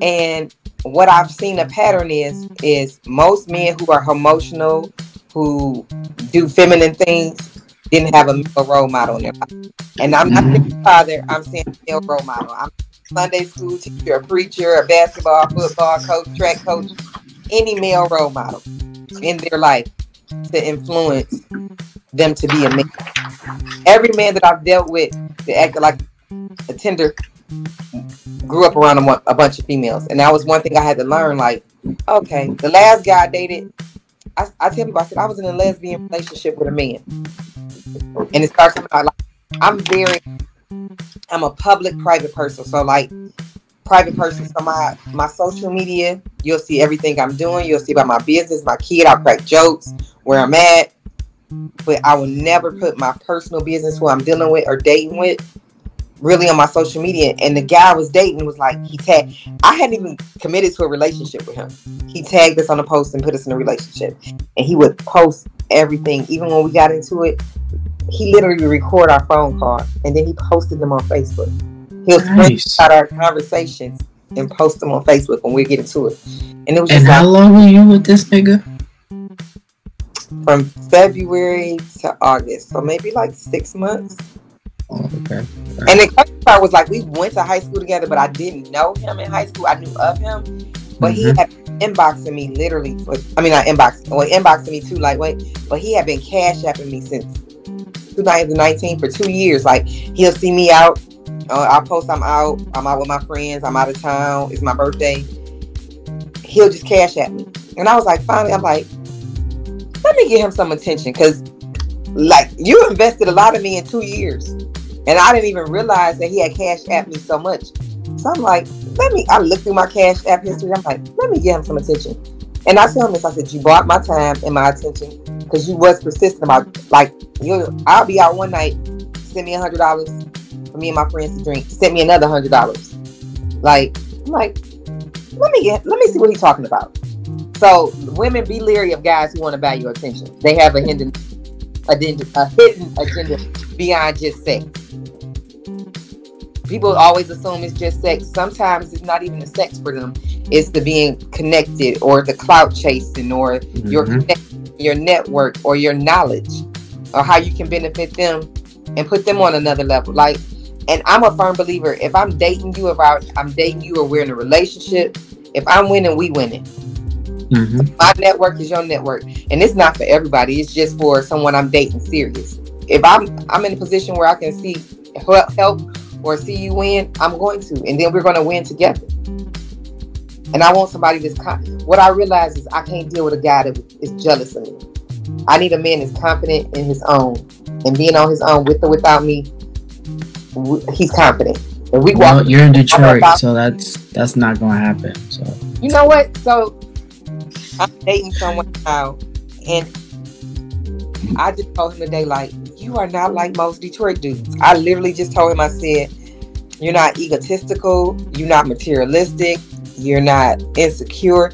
And what I've seen a pattern is is most men who are emotional, who do feminine things, didn't have a male role model in their life. And I'm not saying mm-hmm. father, I'm saying male role model. I'm Sunday school teacher, a preacher, a basketball, football coach, track coach, any male role model in their life to influence them to be a man. Every man that I've dealt with that acted like a tender grew up around a, a, bunch of females. And that was one thing I had to learn. Like, okay, the last guy I dated, I, I tell people, I said, I was in a lesbian relationship with a man. And it starts coming out like, I'm very I'm a public private person. So like private person. So my my social media, you'll see everything I'm doing. You'll see about my business, my kid. I'll crack jokes where I'm at. But I will never put my personal business, who I'm dealing with or dating with, really on my social media. And the guy I was dating was like, he tagged. I hadn't even committed to a relationship with him. He tagged us on a post and put us in a relationship. And he would post everything, even when we got into it he literally record our phone calls and then he posted them on Facebook. He'll nice. our conversations and post them on Facebook when we get into it. And it was. and how like, long were you with this nigga? From February to August, so maybe like six months. Oh, okay. And the crazy part was like we went to high school together, but I didn't know him in high school. I knew of him, but mm-hmm. he had inboxing me literally. For, I mean, not inboxing, well, inboxing me too lightweight, but he had been cash apping me since 2019 for two years. Like he'll see me out. Uh, I'll post I'm out. I'm out with my friends. I'm out of town. It's my birthday. He'll just cash at me. And I was like, finally, I'm like, let me give him some attention because, like, you invested a lot of me in two years, and I didn't even realize that he had cash at me so much. So I'm like, let me. I look through my cash app history. I'm like, let me give him some attention. And I tell him this. I said, you bought my time and my attention because you was persistent about like you. I'll be out one night, send me a hundred dollars for me and my friends to drink. Send me another hundred dollars. Like I'm like, let me get, let me see what he's talking about. So women be leery of guys who want to buy your attention. They have a hidden, a, a hidden agenda beyond just sex. People always assume it's just sex. Sometimes it's not even the sex for them. It's the being connected or the clout chasing or mm-hmm. your your network or your knowledge or how you can benefit them and put them on another level. Like, and I'm a firm believer. If I'm dating you, if I, I'm dating you, or we're in a relationship, if I'm winning, we winning. Mm-hmm. My network is your network, and it's not for everybody. It's just for someone I'm dating serious. If I'm I'm in a position where I can see help or see you win, I'm going to, and then we're going to win together. And I want somebody that's con- what I realize is I can't deal with a guy that is jealous of me. I need a man that's confident in his own, and being on his own with or without me, he's confident. And we well, walk. You're in Detroit, so that's that's not going to happen. So you know what? So I'm dating someone now, and I just told him today, like, you are not like most Detroit dudes. I literally just told him, I said, you're not egotistical, you're not materialistic, you're not insecure.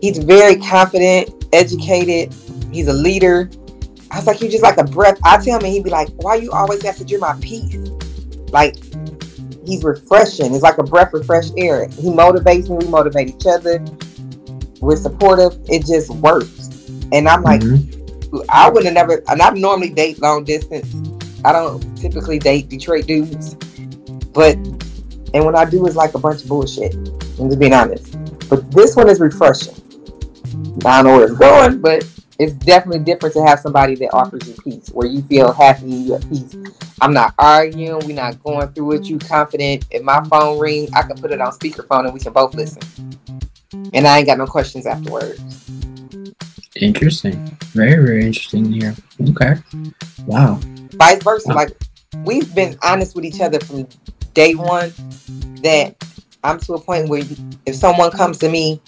He's very confident, educated. He's a leader. I was like, you're just like a breath. I tell him, and he'd be like, why you always have to you're my peace? Like, he's refreshing. It's like a breath of fresh air. He motivates me. We motivate each other. We're supportive. It just works. And I'm like, mm-hmm. I would have never, and I normally date long distance. I don't typically date Detroit dudes. But, and when I do, is like a bunch of bullshit. I'm just being honest. But this one is refreshing. I don't know where it's going, but it's definitely different to have somebody that offers you peace, where you feel happy, you have peace. I'm not arguing, we're not going through it. You confident. If my phone ring, I can put it on speakerphone and we can both listen. And I ain't got no questions afterwards. Interesting. Very, very interesting here. Okay. Wow. Vice versa. Wow. Like we've been honest with each other from day one that I'm to a point where if someone comes to me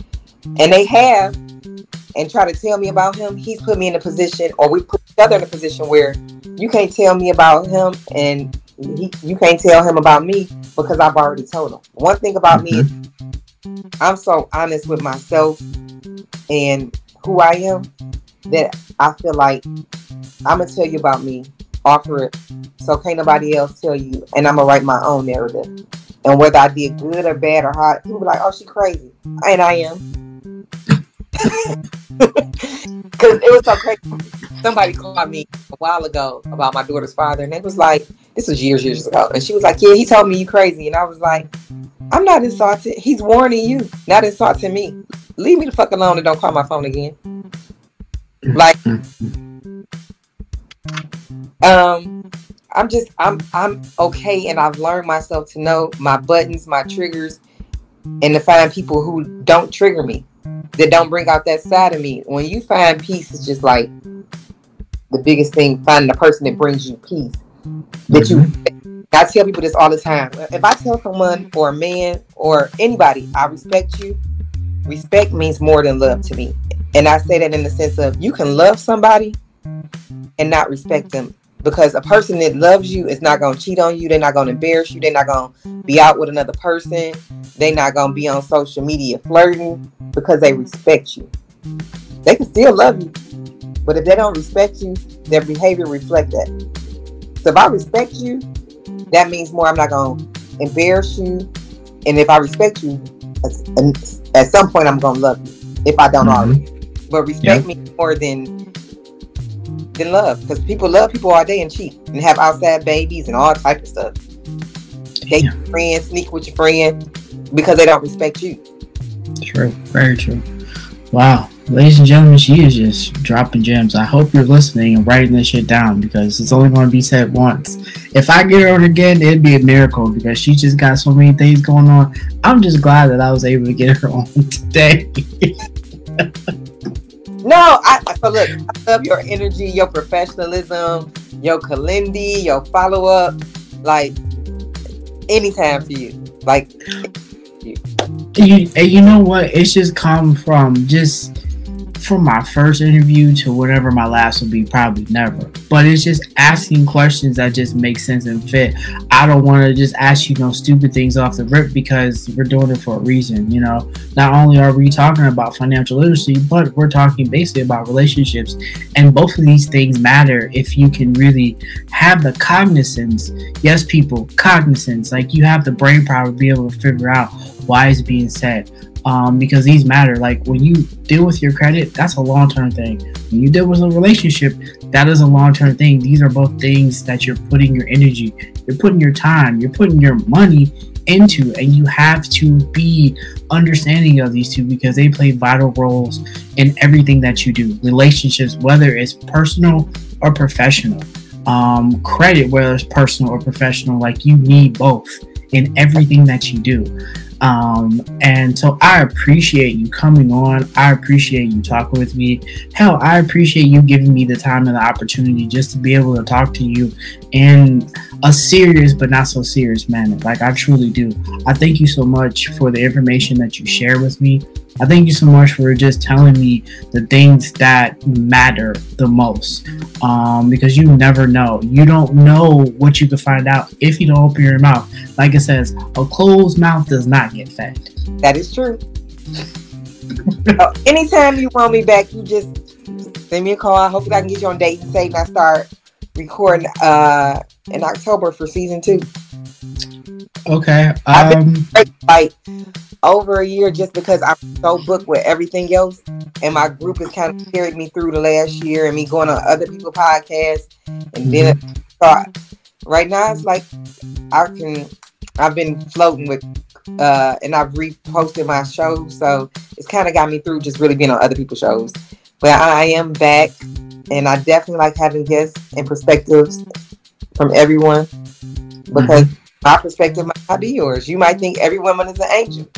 and they have and try to tell me about him, he's put me in a position or we put each other in a position where you can't tell me about him and he, you can't tell him about me because I've already told him. One thing about me is I'm so honest with myself and who I am that I feel like I'm gonna tell you about me, offer it, so can't nobody else tell you, and I'm gonna write my own narrative. And whether I did good or bad or hot, people be like, "Oh, she crazy," and I am. Because it was so crazy. Somebody called me a while ago about my daughter's father, and it was like, this was years, years ago. And she was like, Yeah, he told me you crazy. And I was like, I'm not insulted. He's warning you, not insulting me. Leave me the fuck alone and don't call my phone again. Like, um, I'm just, I'm, I'm okay, and I've learned myself to know my buttons, my triggers, and to find people who don't trigger me that don't bring out that side of me. When you find peace, it's just like the biggest thing. Finding the person that brings you peace. That mm-hmm. you. I tell people this all the time. If I tell someone or a man or anybody, I respect you. Respect means more than love to me, and I say that in the sense of you can love somebody and not respect them because a person that loves you is not going to cheat on you. They're not going to embarrass you. They're not going to be out with another person. They're not going to be on social media flirting because they respect you. They can still love you, but if they don't respect you, their behavior reflect that. So if I respect you, that means more. I'm not going to embarrass you, and if I respect you, at some point I'm going to love you. If I don't mm-hmm. already, but respect me more than than love because people love people all day and cheat and have outside babies and all type of stuff. Date your friend, sneak with your friend because they don't respect you. True, very true. Wow, ladies and gentlemen, she is just dropping gems. I hope you're listening and writing this shit down because it's only going to be said once. If I get her on again, it'd be a miracle because she just got so many things going on. I'm just glad that I was able to get her on today. No, I so look, I love your energy, your professionalism, your calendar, your follow up. Like anytime for you. Like you. You, you know what? It's just come from just from my first interview to whatever my last will be, probably never. But it's just asking questions that just make sense and fit. I don't want to just ask you no stupid things off the rip because we're doing it for a reason. You know, not only are we talking about financial literacy, but we're talking basically about relationships. And both of these things matter if you can really have the cognizance. Yes, people, cognizance. Like you have the brain power to be able to figure out why it's being said um, because these matter. Like when you deal with your credit, that's a long term thing. When you deal with a relationship, that is a long term thing. These are both things that you're putting your energy, you're putting your time, you're putting your money into, and you have to be understanding of these two because they play vital roles in everything that you do. Relationships, whether it's personal or professional. Um, credit, whether it's personal or professional, like you need both in everything that you do. Um, and so I appreciate you coming on. I appreciate you talking with me. Hell, I appreciate you giving me the time and the opportunity just to be able to talk to you in a serious but not so serious manner. Like I truly do. I thank you so much for the information that you share with me. I thank you so much for just telling me the things that matter the most. Um, because you never know. You don't know what you can find out if you don't open your mouth. Like it says, a closed mouth does not get fed. That is true. uh, anytime you want me back, you just send me a call. I Hopefully, I can get you on date and say I start recording uh, in October for season two. Okay. Um, like over a year just because I'm so booked with everything else, and my group has kind of carried me through the last year, and me going on other people's podcasts, and mm-hmm. then so right now it's like I can. I've been floating with, uh, and I've reposted my show, so it's kind of got me through just really being on other people's shows. But I am back, and I definitely like having guests and perspectives from everyone because. Mm-hmm my perspective might not be yours. You might think every woman is an angel.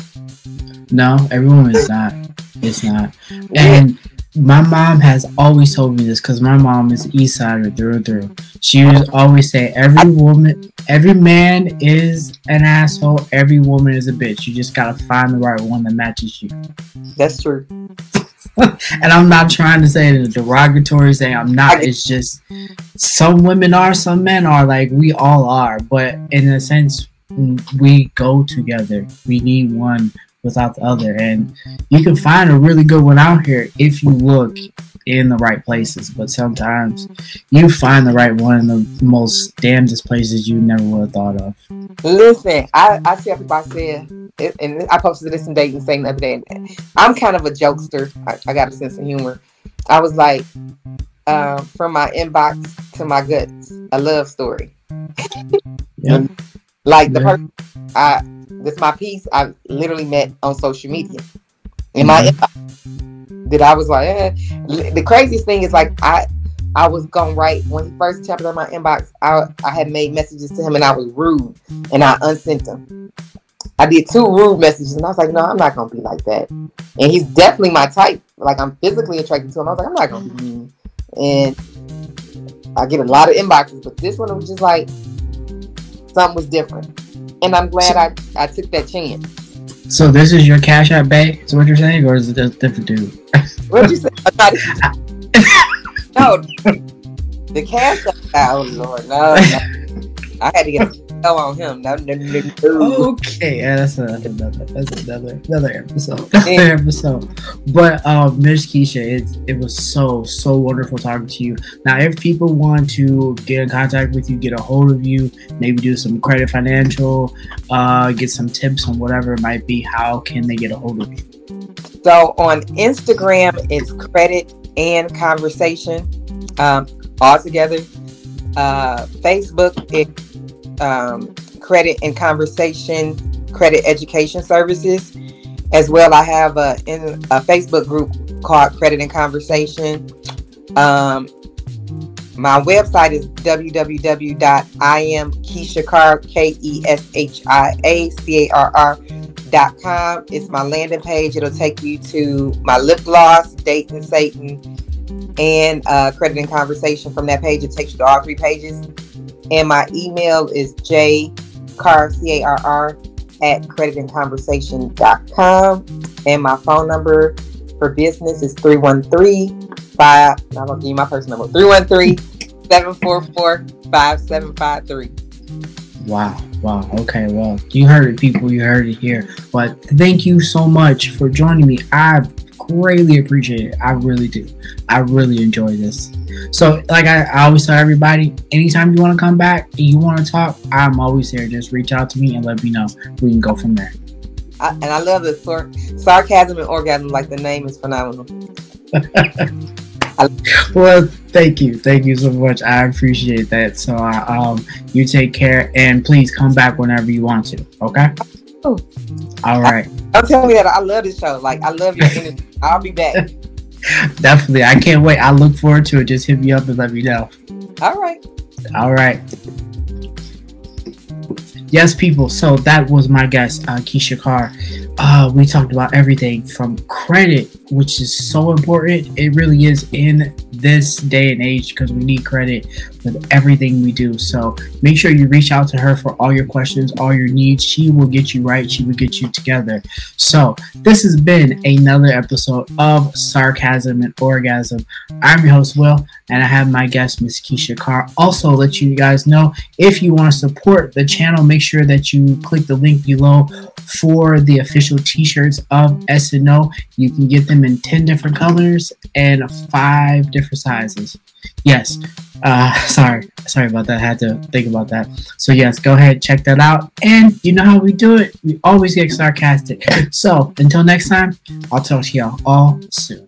No, every woman is not. It's not. And my mom has always told me this because my mom is East Sider through and through. She would always say, "Every woman, every man is an asshole. Every woman is a bitch. You just gotta find the right one that matches you." That's true. and I'm not trying to say in a derogatory saying. I'm not. It's just some women are, some men are. Like we all are, but in a sense, we go together. We need one without the other, and you can find a really good one out here if you look in the right places. But sometimes you find the right one in the most damnedest places you never would have thought of. Listen, I, I see everybody saying, and I posted this in Dating Satan the other day. I'm kind of a jokester. I, I got a sense of humor. I was like, uh, from my inbox to my guts, a love story. Yeah. like the person I this my piece I literally met on social media. In my mm-hmm. inbox, that I was like, eh. the craziest thing is like I I was gonna write when he first tapped on my inbox. I I had made messages to him and I was rude and I unsent them. I did two rude messages and I was like, no, I'm not gonna be like that. And he's definitely my type. Like I'm physically attracted to him. I was like, I'm not gonna be mean. And I get a lot of inboxes, but this one was just like something was different. And I'm glad I, I took that chance. So this is your cash app bay, is what you're saying, or is it a different dude? What'd you say? no, the cash app. Oh Lord, no, no. I had to get go on him. No, no, no, no. Okay, yeah, that's, another that's another another episode. Another episode. But um, Miss Keshia, it it was so so wonderful talking to you. Now, if people want to get in contact with you, get a hold of you, maybe do some credit financial, uh, get some tips on whatever it might be, how can they get a hold of you? So on Instagram, it's credit and conversation um, all together. Uh, Facebook, it um, credit and conversation credit education services. As well, I have a, in a Facebook group called Credit and Conversation. Um, my website is com. It's my landing page. It'll take you to my lip gloss, dating Satan, and uh, credit and conversation. From that page, it takes you to all three pages. And my email is jcarr, C-A-R-R, at creditandconversation.com. And my phone number for business is 313 5 I'm gonna give you my personal number 313 744 5753. Wow, wow. Okay, well, you heard it, people. You heard it here. But thank you so much for joining me. I greatly appreciate it. I really do. I really enjoy this. So, like I, I always tell everybody, anytime you want to come back and you want to talk, I'm always here. Just reach out to me and let me know. We can go from there. I, and I love the sar- sarcasm and orgasm. Like the name is phenomenal. well, thank you, thank you so much. I appreciate that. So, uh, um, you take care and please come back whenever you want to. Okay. All right. Don't tell me that I love this show. Like I love your energy. I'll be back. Definitely. I can't wait. I look forward to it. Just hit me up and let me know. All right. All right. Yes, people. So that was my guest, uh, Keshia Carr. Uh, we talked about everything from credit, which is so important. It really is in this day and age because we need credit with everything we do. So make sure you reach out to her for all your questions, all your needs. She will get you right. She will get you together. So this has been another episode of Sarcasm and Orgasm. I'm your host, Will, and I have my guest, Miss Keshia Carr. Also, let you guys know if you want to support the channel, make sure that you click the link below for the official t-shirts of SNO. You can get them in 10 different colors and five different sizes. Yes. Uh, sorry. Sorry about that. I had to think about that. So yes, go ahead, check that out. And you know how we do it. We always get sarcastic. So until next time, I'll talk to y'all all soon.